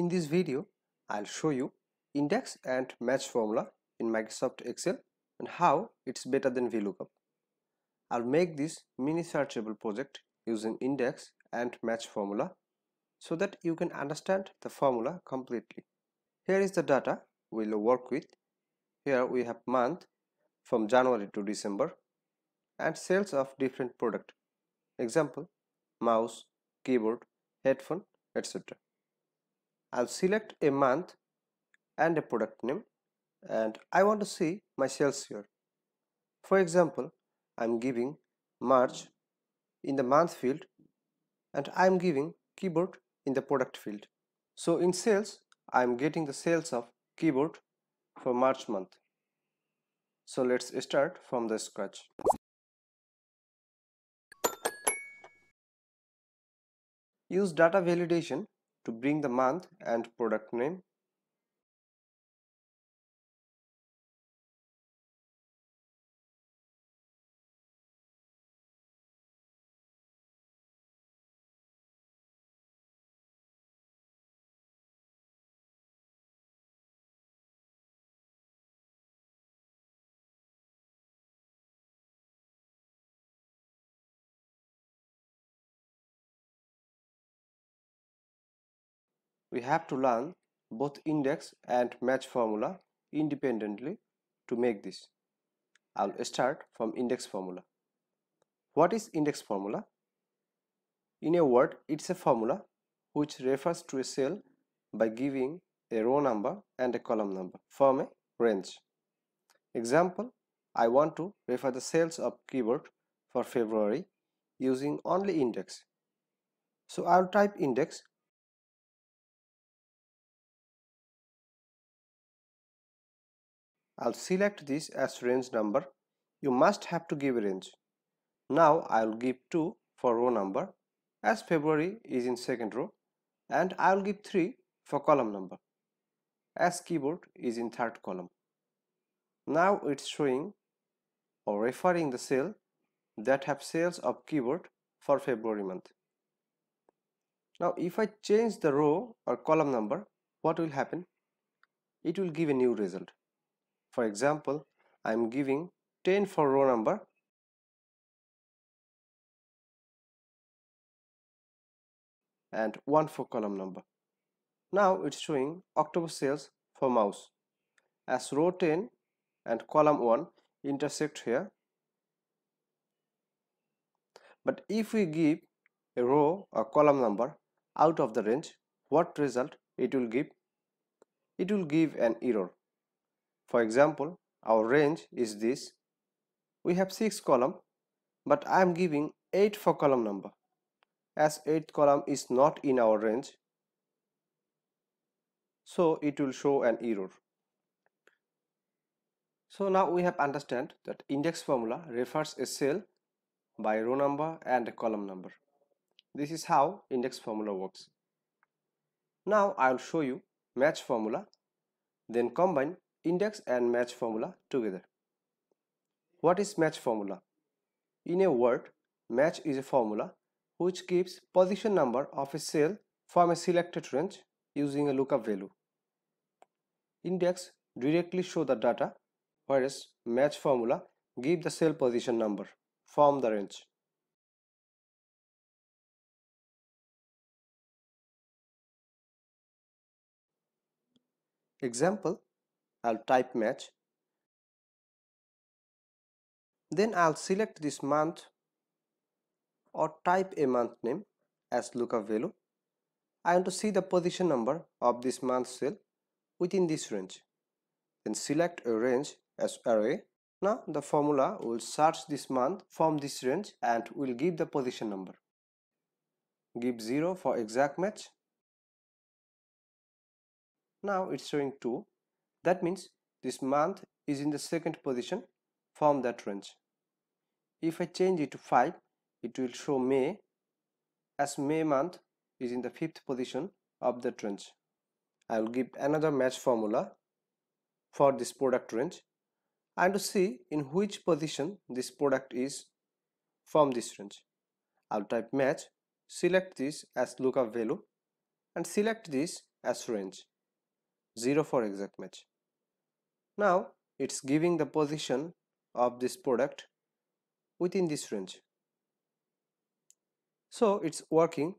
In this video, I'll show you index and match formula in Microsoft Excel and how it's better than VLOOKUP. I'll make this mini searchable project using index and match formula so that you can understand the formula completely. Here is the data we'll work with. Here we have month from January to December and sales of different product. Example, mouse, keyboard, headphone, etc. I'll select a month and a product name and I want to see my sales here. For example, I'm giving March in the month field and I'm giving keyboard in the product field. So in sales, I'm getting the sales of keyboard for March month. So let's start from the scratch. Use data validation to bring the month and product name. We have to learn both index and match formula independently to make this. I'll start from index formula. What is index formula? In a word, it's a formula which refers to a cell by giving a row number and a column number from a range. Example, I want to refer the sales of keyboard for February using only index. So I'll type index I'll select this as range number. You must have to give a range. Now I'll give 2 for row number as February is in second row and I'll give 3 for column number as keyboard is in third column. Now it's showing or referring the cell that have sales of keyboard for February month. Now if I change the row or column number, what will happen? It will give a new result. For example, I am giving 10 for row number and 1 for column number. Now it's showing October sales for mouse as row 10 and column 1 intersect here. But if we give a row or column number out of the range, what result it will give? It will give an error for example, our range is this. We have 6 column, but I am giving 8 for column number. As 8th column is not in our range, so it will show an error. So now we have understand that index formula refers a cell by row number and a column number. This is how index formula works. Now I will show you match formula, then combine index and match formula together. What is match formula? In a word, match is a formula which gives position number of a cell from a selected range using a lookup value. Index directly show the data whereas match formula give the cell position number from the range. Example I'll type match. Then I'll select this month or type a month name as lookup value. I want to see the position number of this month cell within this range. Then select a range as array. Now the formula will search this month from this range and will give the position number. Give 0 for exact match. Now it's showing 2 that means this month is in the second position from that range. If I change it to 5, it will show May as May month is in the fifth position of that range. I will give another match formula for this product range and to see in which position this product is from this range. I'll type match, select this as lookup value and select this as range 0 for exact match now it's giving the position of this product within this range. So it's working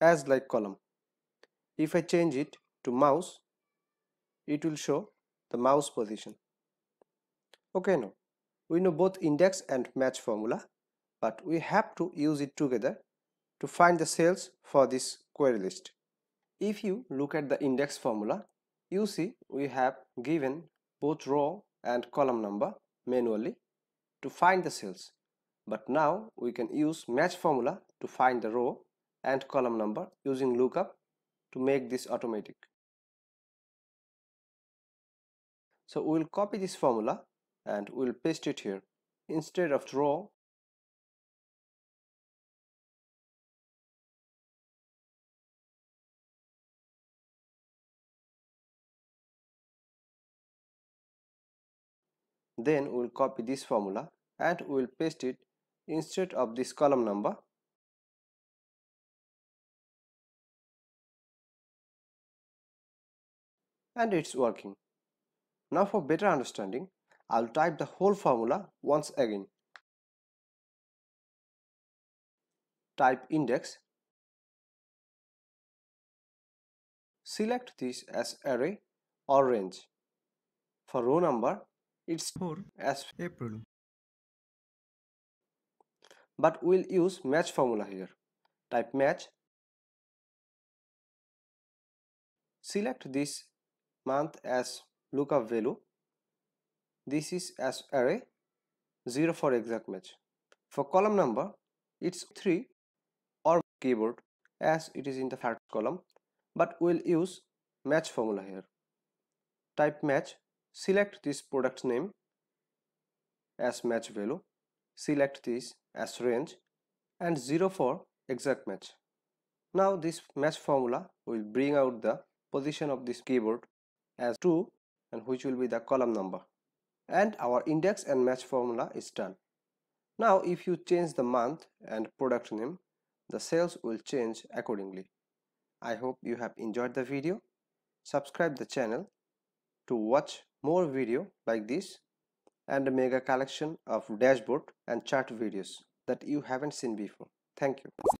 as like column. If I change it to mouse it will show the mouse position. Okay now we know both index and match formula but we have to use it together to find the sales for this query list. If you look at the index formula you see we have given both row and column number manually to find the cells. But now we can use match formula to find the row and column number using lookup to make this automatic. So we'll copy this formula and we'll paste it here. Instead of row then we'll copy this formula and we'll paste it instead of this column number. And it's working. Now for better understanding I'll type the whole formula once again. Type index. Select this as array or range. For row number it's 4 as April. but we'll use match formula here. Type match. Select this month as lookup value. This is as array. 0 for exact match. For column number it's 3 or keyboard as it is in the first column. But we'll use match formula here. Type match select this product name as match value select this as range and 0 for exact match. Now this match formula will bring out the position of this keyboard as 2 and which will be the column number. And our index and match formula is done. Now if you change the month and product name the sales will change accordingly. I hope you have enjoyed the video. Subscribe the channel to watch more video like this and make a collection of dashboard and chart videos that you haven't seen before. Thank you